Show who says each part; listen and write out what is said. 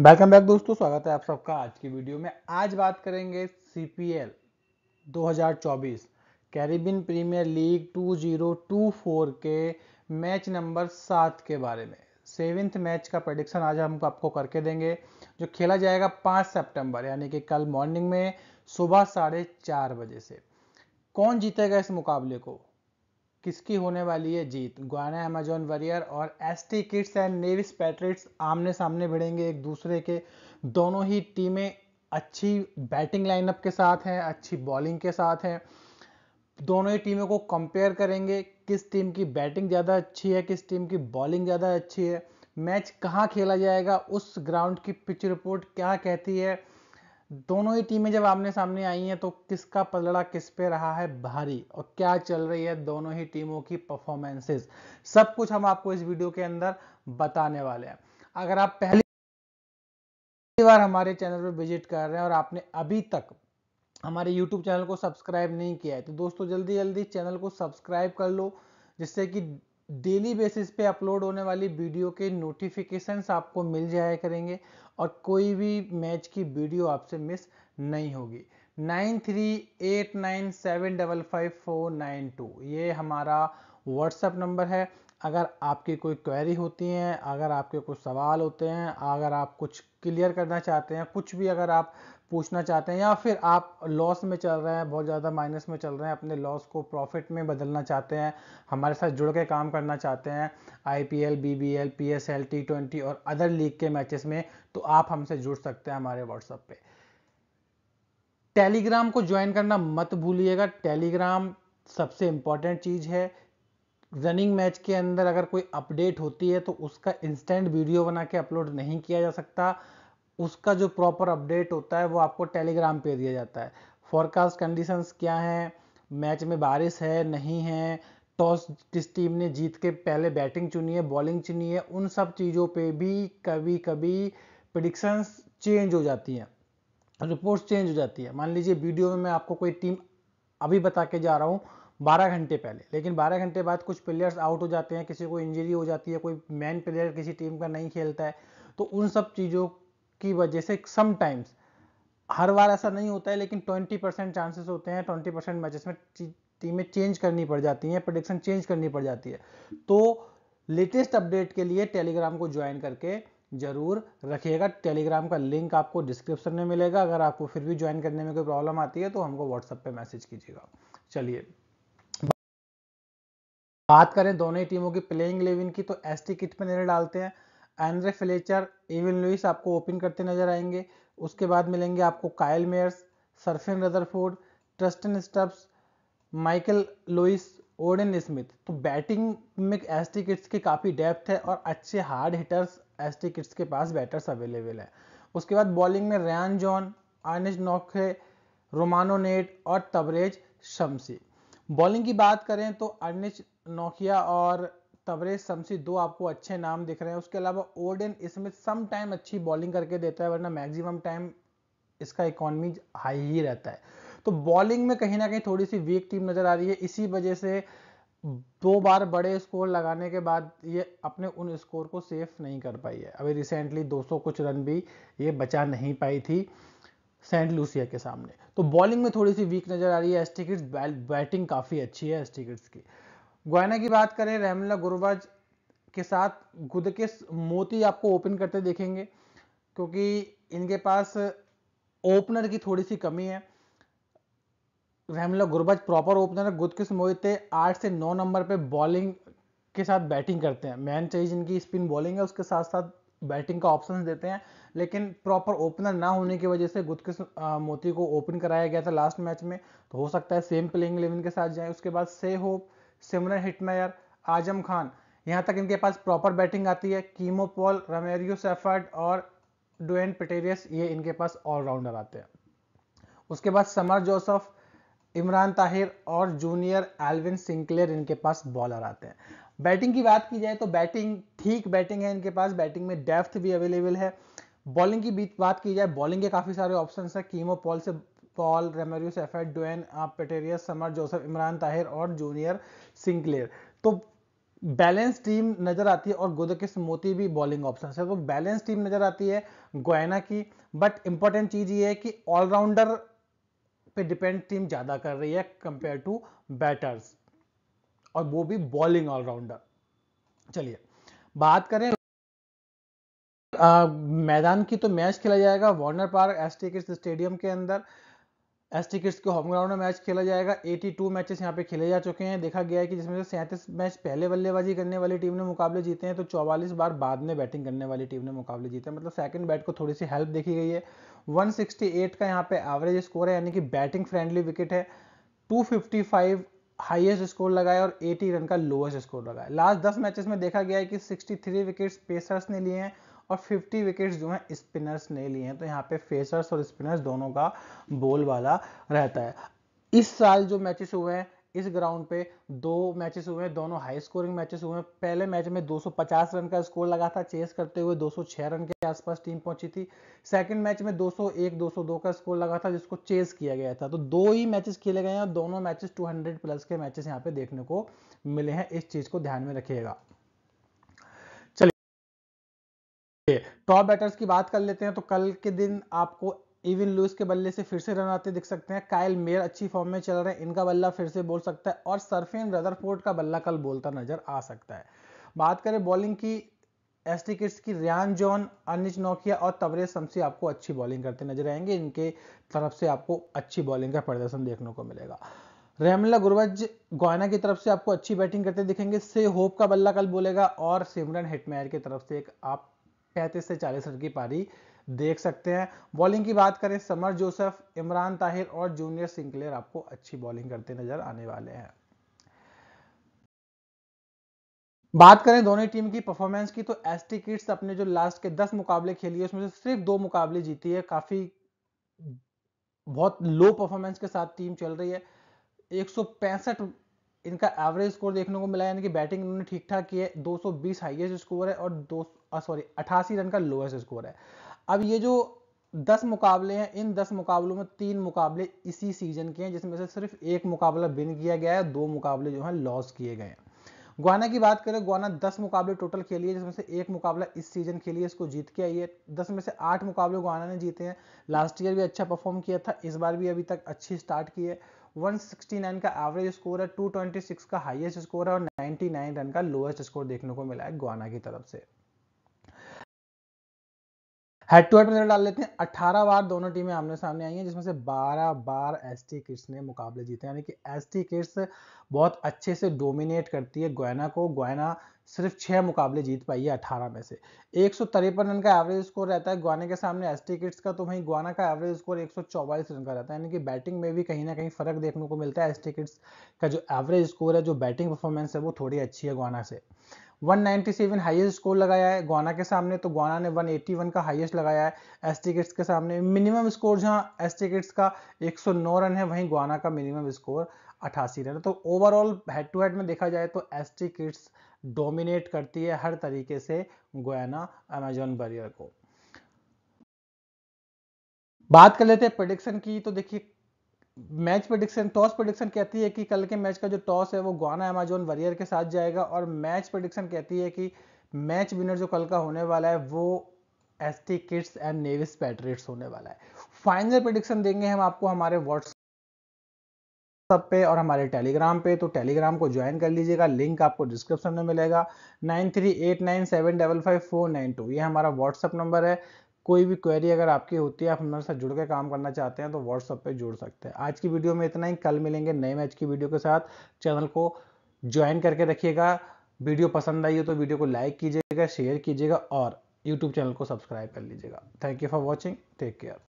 Speaker 1: Welcome back दोस्तों, स्वागत है आप सबका आज की वीडियो में। आज बात करेंगे C CPL 2024 Caribbean Premier League 2024 के मैच नंबर सात के बारे में। सेवेंथ मैच का प्रडिक्शन आज हम आपको करके देंगे, जो खेला जाएगा 5 सितंबर, यानी कि कल मॉर्निंग में सुबह साढ़े चार बजे से। कौन जीतेगा इस मुकाबले को? किसकी होने वाली है जीत? गुआना अमेजोन वरियर और S T Kitts and Nevis Patriots आमने सामने भिड़ेंगे एक दूसरे के। दोनों ही टीमें अच्छी बैटिंग लाइनअप के साथ हैं, अच्छी बॉलिंग के साथ हैं। दोनों ही टीमों को कंपेयर करेंगे किस टीम की बैटिंग ज़्यादा अच्छी है, किस टीम की बॉलिंग ज़्यादा अच्छी है। मैच कहाँ खेला जाएगा, उस ग्राउंड की पिच रिपोर्ट क्या कहती है दोनों ही टीमें जब आमने सामने आई हैं तो किसका पलड़ा किस पे रहा है भारी और क्या चल रही है दोनों ही टीमों की परफॉर्मेंसेस सब कुछ हम आपको इस वीडियो के अंदर बताने वाले हैं। अगर आप पहली बार हमारे चैनल पर विज़िट कर रहे हैं और आपने अभी तक हमारे YouTube चैनल को सब्सक्राइब नहीं किया है तो दोस्तों जल्दी जल्दी चैनल को सब्सक्राइब कर लो, जिससे कि डेली बेसिस पे अपलोड होने वाली वीडियो के नोटिफिकेशंस आपको मिल जाया करेंगे और कोई भी मैच की वीडियो आपसे मिस नहीं होगी। Nine three eight nine seven double five four nine two, ये हमारा व्हाट्सएप नंबर है। अगर आपकी कोई क्वेरी होती हैं, अगर आपके कुछ सवाल होते हैं, अगर आप कुछ क्लियर करना चाहते हैं, कुछ भी अगर आप पूछना चाहते हैं या फिर आप लॉस में चल रहे हैं, बहुत ज़्यादा माइनस में चल रहे हैं, अपने लॉस को प्रॉफिट में बदलना चाहते हैं, हमारे साथ जुड़ के काम करना चाहते हैं, I P IPL BBL PSL T twenty और अदर लीग के मैचेस में तो आप हमसे जुड़ सकते हैं हमारे व्हाट्सएप पे। टेलीग्राम को ज्वाइन करना मत भूलिएगा। टेलीग्राम सबसे इंपॉर्टेंट चीज़ है। रनिंग मैच के अंदर अगर कोई अपडेट होती है तो उसका इंस्टेंट वीडियो बना के अपलोड नहीं किया जा सकता। उसका जो प्रॉपर अपडेट होता है, वो आपको टेलीग्राम पे दिया जाता है। फॉरकास्ट कंडीशंस क्या हैं? मैच में बारिश है, नहीं है? टॉस जिस टीम ने जीत के पहले बैटिंग चुनी है बॉलिंग चुनी है? उन सब चीज़ों पे भी कभी कभी प्रडिक्शंस चेंज हो जाती हैं। रिपोर्ट्स चेंज हो जाती है। मान लीजिए वीडियो में मैं आपको कोई टीम अभी बता के जा रहा हूँ 12 घंटे पहले। लेकिन 12 घंटे बाद कुछ प्लेयर्स आउट हो जाते हैं, किसी को इंजरी हो जाती है, कोई मैन प्लेयर किसी टीम का नहीं खेलता है तो उन सब चीज़ों की वजह से समटाइम्स हर बार ऐसा नहीं होता है, लेकिन 20 परसेंट चांसेस होते हैं 20 परसेंट मैचेस में टीमें चेंज करनी पड़ जाती हैं प्रोडिक्शन चेंज करनी पड़ जाती है। तो लेटेस्ट अपडेट के लिए टेलीग्राम को ज्वाइन करके ज़रूर रखिएगा। टेलीग्राम का लिंक आपको डिस्क्रिप्शन में मिलेगा। अगर आपको फिर भी ज्वाइन करने में कोई प्रॉब्लम आती है तो हमको व्हाट्सएप पे मैसेज कीजिएगा। चलिए। बात करें दोनों ही टीमों की प्लेइंग इलेवन की तो एस टी किट पर नज़र डालते हैं। एंड्रे फ्लेचर एविन लुइस आपको ओपन करते नज़र आएँगे। उसके बाद मिलेंगे आपको Kyle Mayers Sherfane Rutherford Tristan Stubbs Michael Louis Odean Smith तो बैटिंग में एस टी किट्स की काफ़ी डेप्थ है और अच्छे hard hitters S T Kitts के पास बैटर्स अवेलेबल है। उसके बाद बॉलिंग में रयान जॉन आनिश नौखे रोमानो नेट और तबरेज शमसी बॉलिंग की बात करें तो अर्निश नोकिया और तवरेज शमसी दो आपको अच्छे नाम दिख रहे हैं। उसके अलावा ओडेन स्मिथ सम टाइम अच्छी बॉलिंग करके देता है, वरना मैक्सिमम टाइम इसका इकोनॉमी हाई ही रहता है। तो बॉलिंग में कहीं ना कहीं थोड़ी सी वीक टीम नज़र आ रही है। इसी वजह से दो बार बड़े स्कोर लगाने के बाद ये अपने उन स्कोर को सेफ़ नहीं कर पाई है। अभी रिसेंटली 200 कुछ रन भी ये बचा नहीं पाई थी। सेंट लूसिया के सामने। तो बॉलिंग में थोड़ी सी वीक नज़र आ रही है एस्टिकिट्स बैटिंग काफ़ी अच्छी है एस्टिकिट्स की। गोयना की बात करें रहमला गुरबाज के साथ गुद के मोती आपको ओपन करते देखेंगे, क्योंकि इनके पास ओपनर की थोड़ी सी कमी है। रहमला गुरबाज प्रॉपर ओपनर है। गुदकिस मोहिते आठ से नौ नंबर पे बॉलिंग के साथ बैटिंग करते हैं। मैन चाहिए जिनकी स्पिन बॉलिंग है, उसके साथ साथ बैटिंग का ऑप्शन देते हैं, लेकिन प्रॉपर ओपनर ना होने की वजह से गुदकिस मोती को ओपन कराया गया था लास्ट मैच में। तो हो सकता है सेम प्लेइंग इलेवन के साथ जाए। उसके बाद से Hope Shimron, Hetmyer, Azam Khan. यहाँ तक इनके पास प्रॉपर बैटिंग आती है। कीमो पॉल, रमेरियो सेफर्ड और डुएन पेटेरियस, ये इनके पास ऑलराउंडर आते हैं। उसके बाद समर जोसफ, इमरान ताहिर और जूनियर एल्विन सिंक्लेयर इनके पास बॉलर आते हैं। बैटिंग की बात की जाए तो बैटिंग, ठीक बैटिंग है इनके पास, बैटिंग में डेप्थ भी अवेलेबल है। बॉलिंग की बात की जाए, बॉलिंग के काफ़ी सारे ऑप्शन है। कीमो पॉल से, Paul Romario Shepherd Dwaine Pretorius, Shamar, Joseph, Imran, Tahir और जूनियर सिंक्लेयर। तो बैलेंस टीम नज़र आती है और गुदकिस मोती भी बॉलिंग ऑप्शन है। तो बैलेंस टीम नज़र आती है गोयना की। बट इंपॉर्टेंट चीज़ ये है कि ऑलराउंडर पे डिपेंड टीम ज़्यादा कर रही है कंपेयर टू बैटर्स। और वो भी बॉलिंग ऑलराउंडर चलिए बात करें आ, मैदान की तो मैच खेला जाएगा वार्नर पार्क एस स्टेडियम के अंदर। एस किट्स के होम ग्राउंड में मैच खेला जाएगा 82 मैचेस यहाँ पे खेले जा चुके हैं। देखा गया है कि जिसमें से सैंतीस मैच पहले बल्लेबाजी करने वाली टीम ने मुकाबले जीते हैं तो 44 बार बाद में बैटिंग करने वाली टीम ने मुकाबले जीते हैं। मतलब सेकंड बैट को थोड़ी सी हेल्प देखी गई है। 168 का यहाँ पे एवरेज स्कोर है यानी कि बैटिंग फ्रेंडली विकेट है। 255 हाईएस्ट स्कोर लगाया और 80 रन का लोएस्ट स्कोर लगाया। लास्ट 10 मैचेस में देखा गया है कि 63 विकेट्स पेसर्स ने लिए हैं और 50 विकेट्स जो हैं स्पिनर्स ने लिए हैं। तो यहाँ पे फेसर्स और स्पिनर्स दोनों का बोल वाला रहता है। इस साल जो मैचेस हुए हैं इस ग्राउंड पे दो मैचेस हुए हैं, दोनों हाई स्कोरिंग मैचेस हुए हैं। पहले मैच में 250 रन का स्कोर लगा था चेस करते हुए 206 रन के आसपास टीम पहुँची थी। सेकंड मैच में 201 202 का स्कोर लगा था, जिसको चेस किया गया था। तो दो ही मैचेस खेले गए हैं और दोनों मैचेस 200 प्लस के मैचेस यहाँ पे देखने को मिले हैं। इस चीज़ को ध्यान में रखिएगा। टॉप बैटर्स की बात कर लेते हैं। तो कल के दिन आपको इविन लुइस के बल्ले से फिर से रन आते दिख सकते हैं। कायल मेयर अच्छी फॉर्म में चल रहे हैं। इनका बल्ला फिर से बोल सकता है और सरफेन रदरफोर्ड का बल्ला कल बोलता नज़र आ सकता है। बात करें बॉलिंग की एस टी किट्स की रियान जॉन अनिच नोकिया और तवरे शमसी आपको अच्छी बॉलिंग करते नज़र आएँगे। इनके तरफ़ से आपको अच्छी बॉलिंग का प्रदर्शन देखने को मिलेगा। रेमला गुरवज गोयना की तरफ़ से आपको अच्छी बैटिंग करते दिखेंगे। से होप का बल्ला कल बोलेगा और सिमरन हिटमेयर की तरफ़ से एक आप पैंतीस से चालीस रन की पारी देख सकते हैं। बॉलिंग की बात करें, समर जोसेफ, इमरान ताहिर और जूनियर सिंकलेर आपको अच्छी बॉलिंग करते नज़र आने वाले हैं। बात करें दोनों टीम की परफॉर्मेंस की तो एस टी किट्स अपने जो लास्ट के 10 मुकाबले खेली है, उसमें से सिर्फ़ दो मुकाबले जीती है। काफ़ी बहुत लो परफॉर्मेंस के साथ टीम चल रही है। एक सौ पैंसठ इनका एवरेज स्कोर देखने को मिला यानी कि बैटिंग उन्होंने ठीक ठाक की है। 220 हाईएस्ट स्कोर है और दो सॉरी अठासी रन का लोएस्ट स्कोर है। अब ये जो दस मुकाबले हैं, इन दस मुकाबलों में तीन मुकाबले इसी सीज़न के हैं, जिसमें से सिर्फ़ एक मुकाबला विन किया गया है, दो मुकाबले जो है लॉस किए गए हैं। ग्वाना की बात करें ग्वाना दस मुकाबले टोटल खेली है, जिसमें से एक मुकाबला इस सीज़न खेली है, इसको जीत के आई है। दस में से आठ मुकाबले ग्वाना ने जीते हैं। लास्ट ईयर भी अच्छा परफॉर्म किया था, इस बार भी अभी तक अच्छी स्टार्ट की है। 169 का एवरेज स्कोर है 226 का हाईएस्ट स्कोर है और 99 रन का लोएस्ट स्कोर देखने को मिला है ग्वाना की तरफ़ से। हेड टू हेड नज़र डाल लेते हैं। 18 बार दोनों टीमें आमने सामने आई हैं, जिसमें से 12 बार एस टी किट्स ने मुकाबले जीते यानी कि एस टी किट्स बहुत अच्छे से डोमिनेट करती है गोयना को। गोयना सिर्फ़ छह मुकाबले जीत पाई है 18 में से। एक सौ तिरपन रन का एवरेज स्कोर रहता है। ग्वाने के सामने एस टी किट्स का तो वहीं ग्वाना का एवरेज स्कोर एक सौ चौवालीस रन का रहता है। यानी कि बैटिंग में भी कहीं ना कहीं फ़र्क देखने को मिलता है एस टी किट्स का जो एवरेज स्कोर है, जो बैटिंग परफॉर्मेंस है, वो थोड़ी अच्छी है ग्वाना से। 197 हाईएस्ट स्कोर लगाया है गोना के सामने तो गोना ने 181 का हाईएस्ट लगाया है एस टिकट्स के सामने। मिनिमम स्कोर जहाँ एस टिकट्स का 109 रन है, वहीं गोना का मिनिमम स्कोर 88 रन तो ओवरऑल हेड टू हेड में देखा जाए तो एस टिकट्स डोमिनेट करती है हर तरीके से गोयाना अमेजोन बरियर को। बात कर लेते हैं प्रोडिक्शन की तो देखिए मैच प्रोडिक्शन टॉस प्रोडिक्शन कहती है कि कल के मैच का जो टॉस है वो गुआना अमेजोन वरियर के साथ जाएगा और मैच प्रोडिक्शन कहती है कि मैच विनर जो कल का होने वाला है वो S T Kitts and Nevis Patriots होने वाला है। फाइनल प्रोडिक्शन देंगे हम आपको हमारे व्हाट्सएप पे और हमारे टेलीग्राम पे तो टेलीग्राम को ज्वाइन कर लीजिएगा। लिंक आपको डिस्क्रिप्शन में मिलेगा। Nine three eight nine seven double five four nine two ये हमारा व्हाट्सएप नंबर है। कोई भी क्वेरी अगर आपकी होती है, आप हमारे साथ जुड़ के काम करना चाहते हैं तो व्हाट्सएप पे जुड़ सकते हैं। आज की वीडियो में इतना ही। कल मिलेंगे नए मैच की वीडियो के साथ। चैनल को ज्वाइन करके रखिएगा। वीडियो पसंद आई हो तो वीडियो को लाइक कीजिएगा शेयर कीजिएगा और यूट्यूब चैनल को सब्सक्राइब कर लीजिएगा। Thank you for watching take care